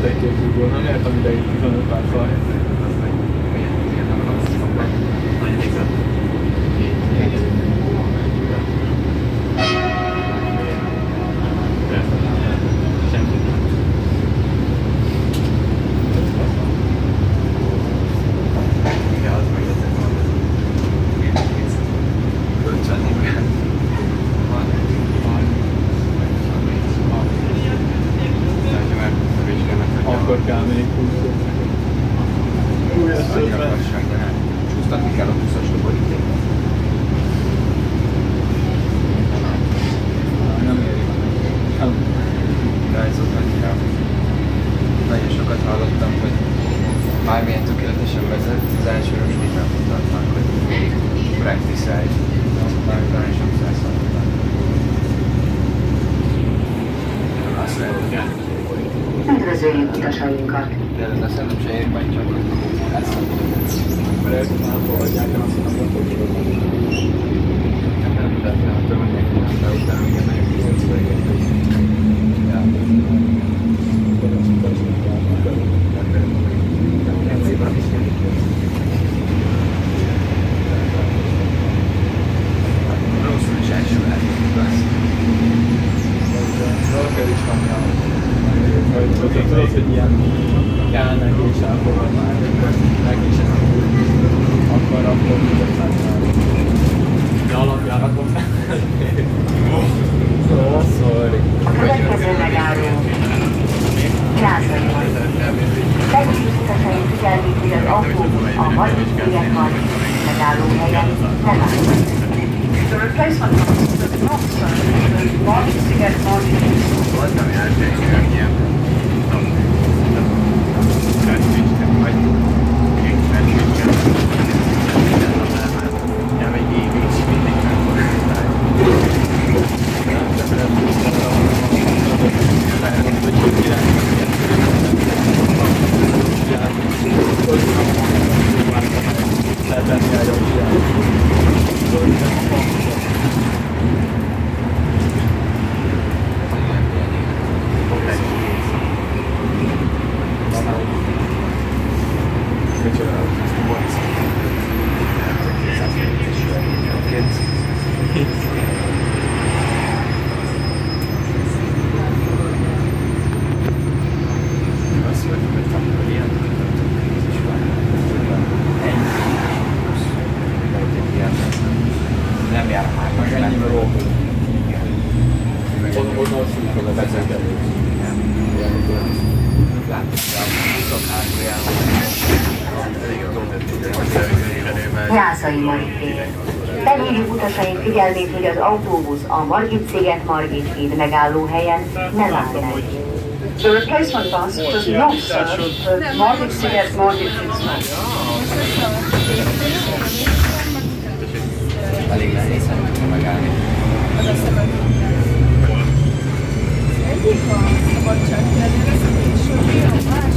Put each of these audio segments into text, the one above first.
But it is a good one. folytatni kell a 20-as. Nem éri meg. Az annyira. Nagyon sokat hallottam, hogy bármilyen tökéletesen vezet, az első rösdében mutatnak, hogy practice Nagyon sokszor szólottam. Azt utasainkat. De de szerintem se ér majd csak ezt Mert ők már fogadják el azt a napot, nem lehet, nem tudom, hogy neki nem, de utána igen, nagyon kihoz Rosszul is első lehet, igaz? Valaki is van, hogy tudod, hogy ilyen kelnek és akkor már meg is akkor akkor igazán de alapjáraton Szóval, sorry. Következő megálló. Lázai utasaink figyelmét, hogy az autóbusz a Margit sziget Margit megálló helyen nem áll. The replacement bus does not serve the Market to get Market Voltam első ilyen nem egy évig is mindig Azt mondjuk, hogy akkor ilyen is van. Ennyi. Vagy egy ilyen. Nem jár már meg ennyi Onnan a szokásban Jászai Margit Felhívjuk utasaink figyelmét, hogy az autóbusz a Margit sziget Margit híd megálló helyen nem áll meg. The replacement bus does not serve the Market Allegria di sempre magari. Cosa stai facendo? E dico, sto porcellino, adesso mi scioglie,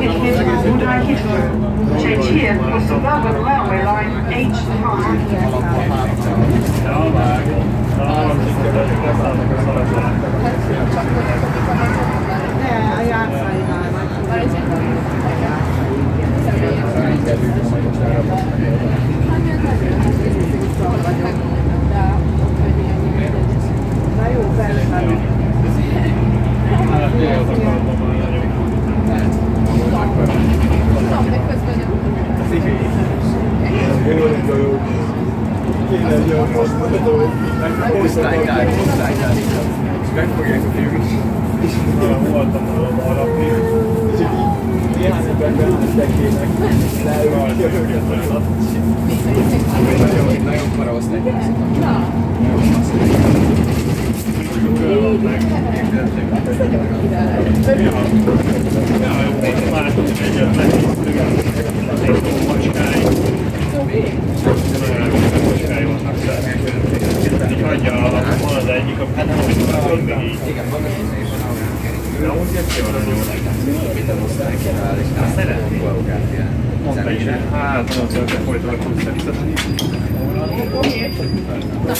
Wiedźmin Buda Hitler. Tsjetsjië was the Belgian railway line H5. Osztálykár, osztálykár. És meg fogják a fiúk is. voltam arra És így néhány emberben tekének. Nagyon, nagyon para osztálykár. Látom, hogy egy olyan egy macskány. Macskány vannak szerint. Így hagyja, van az egyik, akkor mindig így. Igen, magas és De úgy jött ki arra jól. Minden osztálykár, és át Szeretnék. magukat ilyen. Mondta is, hát, folyton a tudsz szerinteni. Na,